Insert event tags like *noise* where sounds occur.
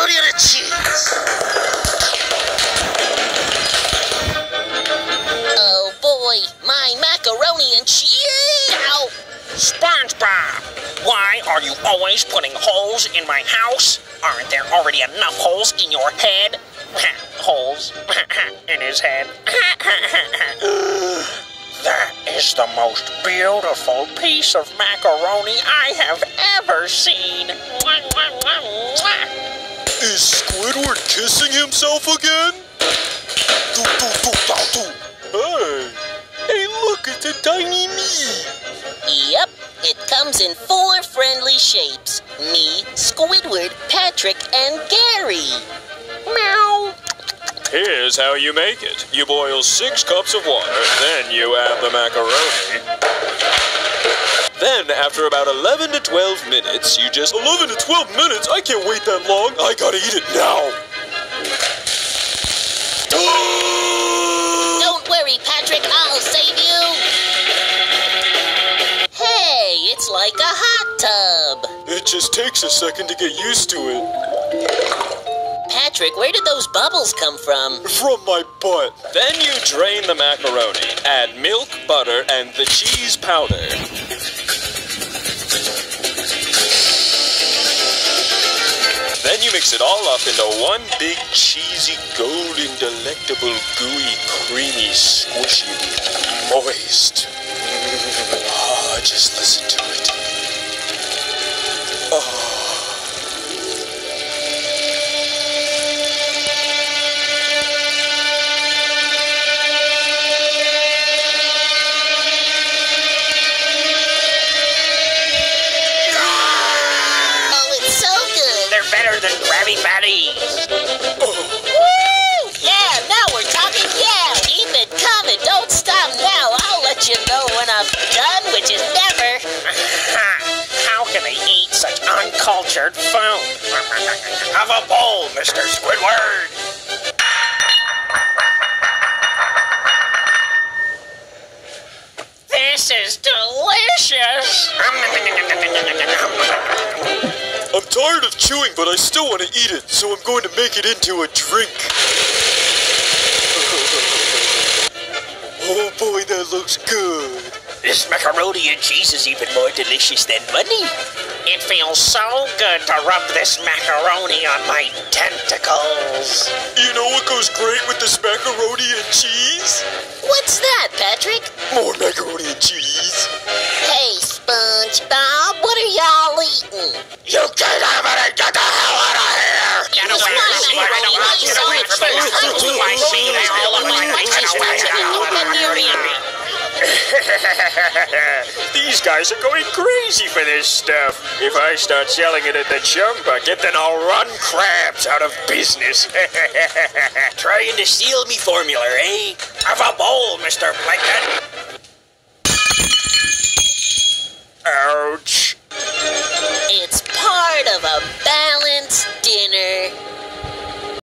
gloria. Oh boy, my macaroni and cheese! Ow! SpongeBob, why are you always putting holes in my house? Aren't there already enough holes in your head? *laughs* holes *laughs* in his head. *laughs* that is the most beautiful piece of macaroni I have ever seen. Squidward kissing himself again? Do, do, do, do, do. Hey, hey, look, it's a tiny me. Yep, it comes in four friendly shapes. Me, Squidward, Patrick, and Gary. Meow. Here's how you make it. You boil six cups of water, then you add the macaroni. Then, after about 11 to 12 minutes, you just... 11 to 12 minutes? I can't wait that long. I gotta eat it now. *gasps* Don't worry, Patrick, I'll save you. Hey, it's like a hot tub. It just takes a second to get used to it. Patrick, where did those bubbles come from? From my butt. Then you drain the macaroni, add milk, butter, and the cheese powder. Mix it all up into one big cheesy, golden, delectable, gooey, creamy, squishy, moist. Ah, just listen to better than Krabby Patties. Woo! Yeah, now we're talking. Yeah, keep it coming. Don't stop now. I'll let you know when I'm done, which is never. *laughs* How can they eat such uncultured food? *laughs* Have a bowl, Mr. Squidward. This is delicious. *laughs* I'm tired of chewing, but I still want to eat it, so I'm going to make it into a drink. *laughs* oh boy, that looks good. This macaroni and cheese is even more delicious than money. It feels so good to rub this macaroni on my tentacles. You know what goes great with this macaroni and cheese? What's that, Patrick? More macaroni and cheese. Hey, SpongeBob, You can't have it and get the hell out of here! Get It's away! not I don't macaroni, want it's you so to much from it. fun. I see it all over my Get away! Get away! These guys are going crazy for this stuff. If I start selling it at the chum bucket, then I'll run Krabs out of business. *laughs* Trying to steal me formula, eh? Have a bowl, Mr. Plankton.